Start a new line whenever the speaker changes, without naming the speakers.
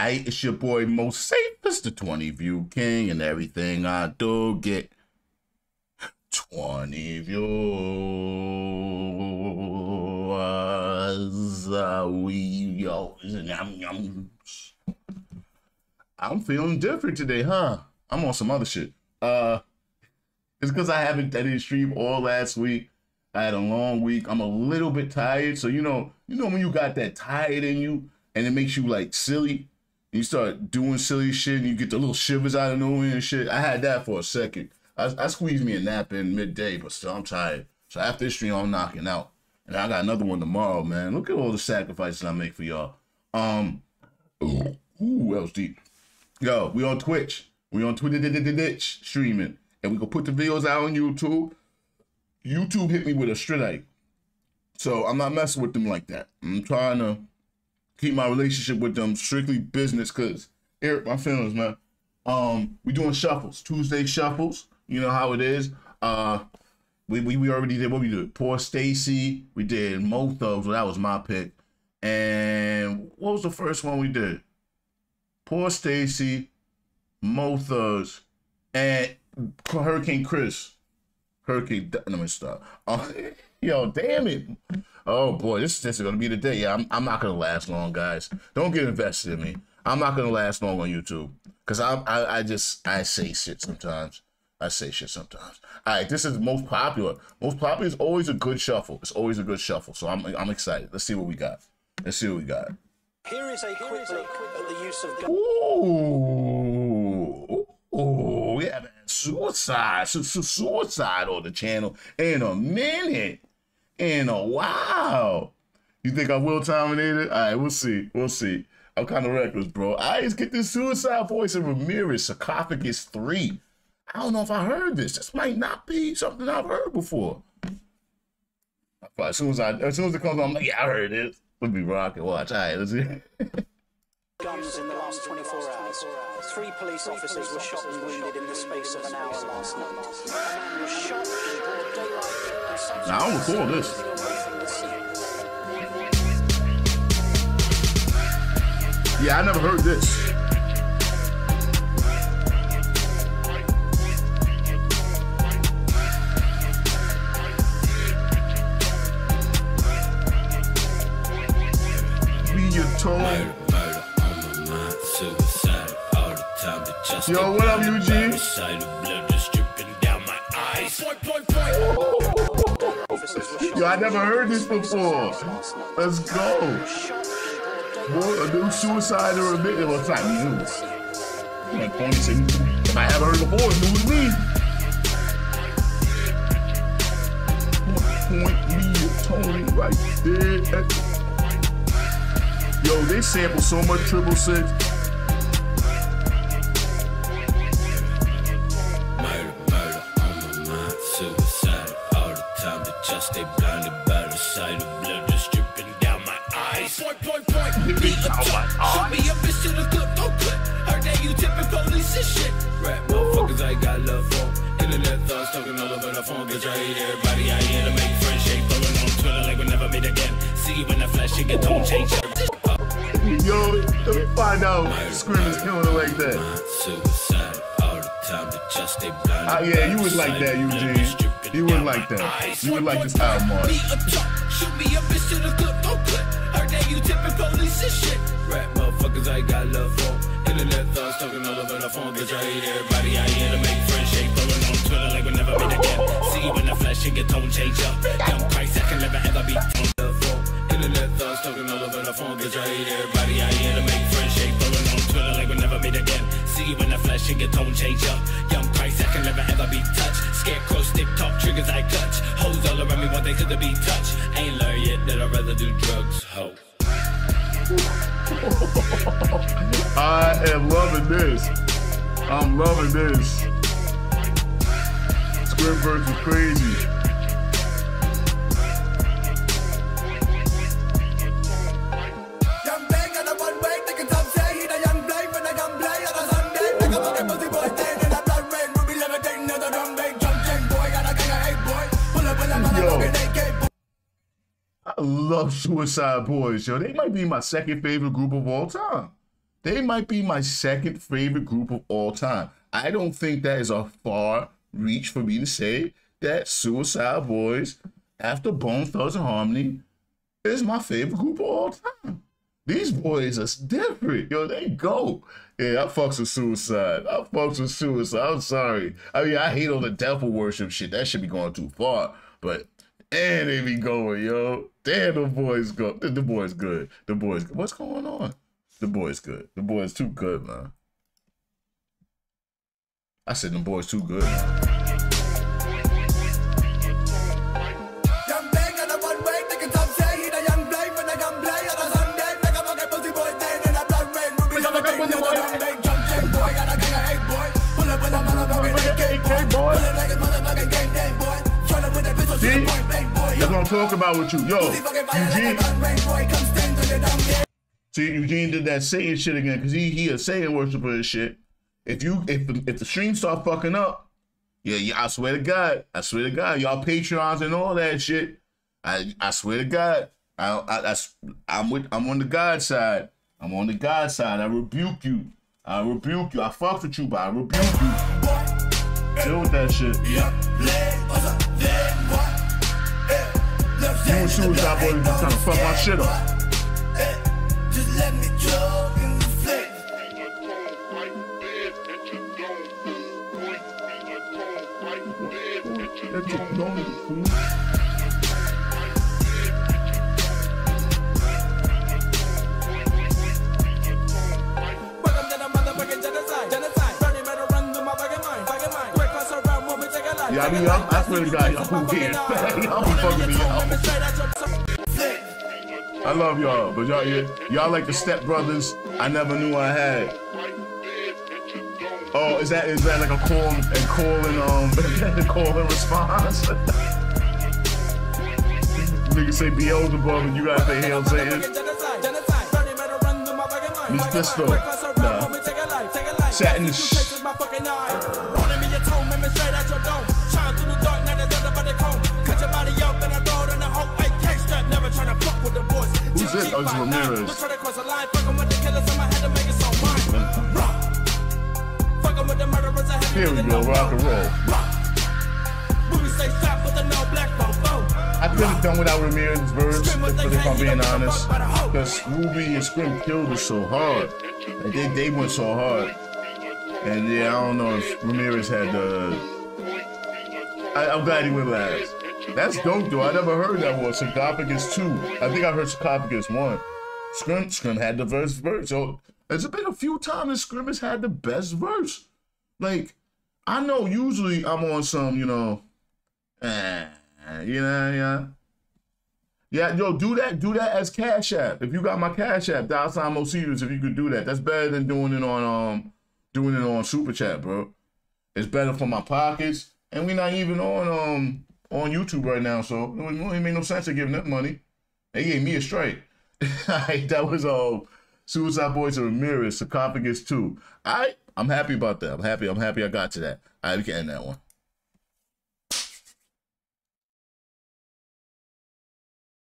Alright, it's your boy Moseefus, the 20 View King, and everything I do get 20 views. I'm feeling different today, huh? I'm on some other shit. Uh, it's because I haven't didn't stream all last week. I had a long week. I'm a little bit tired, so you know, you know when you got that tired in you, and it makes you like silly. You start doing silly shit, and you get the little shivers out of nowhere and shit. I had that for a second. I, I squeezed me a nap in midday, but still I'm tired. So after this stream, I'm knocking out. And I got another one tomorrow, man. Look at all the sacrifices I make for y'all. Um, ooh, ooh that was deep. Yo, we on Twitch. We on Twitter ditch streaming. And we gonna put the videos out on YouTube. YouTube hit me with a stridite. So I'm not messing with them like that. I'm trying to keep my relationship with them strictly business because Eric, my feelings, man. Um, we doing shuffles, Tuesday shuffles. You know how it is. Uh we we, we already did what we did. Poor Stacy. We did Mo Thugs, that was my pick. And what was the first one we did? Poor Stacy, Mo Thugs, and Hurricane Chris. Hurricane. Let me stop. Oh, yo, damn it. Oh boy, this, this is gonna be the day. Yeah, I'm, I'm not gonna last long, guys. Don't get invested in me. I'm not gonna last long on YouTube because I, I I just I say shit sometimes. I say shit sometimes. All right, this is most popular. Most popular is always a good shuffle. It's always a good shuffle. So I'm I'm excited. Let's see what we got. Let's see what we got.
Here is a quick look at the use of
Ooh, ooh, we haven't suicide, su- su- suicide on the channel in a minute, in a while. You think I will terminate it? All right, we'll see. We'll see. I'm kind of reckless, bro. I just get this suicide voice of Ramirez, Sarcophagus 3. I don't know if I heard this. This might not be something I've heard before. But as soon as I, as soon as it comes on, I'm like, yeah, I heard it. We'll be rocking. Watch. All right, let's see.
guns in the last 24 hours. Three police officers were shot and wounded in the space of an hour last night. Shot in broad daylight.
Now, I don't recall this.
away from the scene.
Yeah, I never heard this. Be your tone.
Murder, murder on my mind, suicide all the time. Just
Yo, what up, Eugene? Yo, I never heard this before. Let's go. Boy, a new suicide or a bit. Well, it's not new. Like if I haven't heard before, it's new to me. Point me Tony right there. Yo, they sample so much triple six.
Dripping Be a
down my
top. Shoot me up bitch to the good, no good. Heard that you tipping police and shit. Rap motherfuckers, I got love for. Internet thoughts talking all over the phone. Bitch, I hate everybody. I here to make friends. Shake throwing on Twitter like we never meet again. See you in the flesh, you get tone change.
Yo, let me find out. Scrim is killing it like that.
Suicide all the time, but just stay blind.
Ah, yeah, you would like that, Eugene. You would like that. You would like this album, Mark.
Be a shoot me up bitch to the good, that you tipping police and shit. Rap motherfuckers, I got love for. Internet thoughts talking all over the phone, bitch. I hate everybody. I here to make friends. Shake throwing on Twitter like we never meet again. See you in the flesh, and get tone change up. Young Christ, I can never ever be love for. Internet thoughts talking all over the phone, bitch. I hate everybody. I here to make friends. Shake throwing on Twitter like we never meet again. See you in the flesh, and get tone change up. Young Christ, I can never ever be touched. Scarecrow stick talk triggers I clutch. Hoes all around me want they could be touched. Ain't learned yet that I'd rather do drugs. Ho.
I am loving this. I'm loving this. Squidverse is crazy.
Young Blake and the one way, they can top say he the young Blake when they come play on a Sunday. Make a fucking pussy boy stay in a blood rain, ruby levitating at the drum bank, jump chain boy, got a gang of eight boy. Pull up with a
Yo. Love Suicide Boys, yo. They might be my second favorite group of all time. They might be my second favorite group of all time. I don't think that is a far reach for me to say that Suicide Boys, after Bone Thugs-n-Harmony, is my favorite group of all time. These boys are different. Yo, they go. Yeah, I fucks with suicide. I fucks with suicide. I'm sorry. I mean, I hate all the devil worship shit. That should be going too far. But and they be going, yo. Damn, the boys go. The, the boys good. The boys. What's going on? The boys good. The boys too good, man. I said the boys too good. Talking about with you. Yo, Eugene. See, Eugene did that Satan shit again because he he a Satan worshiper and shit. If you if if the stream start fucking up, yeah, yeah, I swear to God, I swear to God, y'all Patreons and all that shit. I I swear to God, I, I, I I'm with I'm on the God side. I'm on the God side. I rebuke you. I rebuke you. I fuck with you, but I rebuke you. Deal with that shit. You Boys been trying to fuck my shit up. Yeah, I mean, y'all, I swear to God, y'all weird. y'all be fucking.
Straight
I love y'all, but y'all, y'all like the step brothers I never knew I had. Oh, is that is that like a call and call and um call and response? Nigga say Beelzebub and you gotta say Hail Satan.
genocide. Genocide. Burning matter run through my and
roll.
When we say stop with the no black fofo.
I could have done without Ramirez's verse, if, if I'm being honest. Because Ruby and Scrim killed us so hard. Like, they, they went so hard. And yeah, I don't know if Ramirez had the. I, I'm glad he went last. That's dope though. I never heard that one. Sarcophagus 2. I think I heard Sarcophagus 1. Scrim, Scrim had the verse verse. So there's been a few times Scrim has had the best verse. Like, I know usually I'm on some, you know, eh, you know, yeah. Yeah, yo, do that. Do that as Cash App. If you got my Cash App, Dial Sign Moseefus, if you could do that, that's better than doing it on um, doing it on Super Chat, bro. It's better for my pockets, and we're not even on um on YouTube right now, so it wouldn't make no sense to give them money. They gave me a strike. That was um Suicide Boys and Ramirez, Sarcophagus 2. Alright, I'm happy about that. I'm happy. I'm happy I got to that. We can end that one.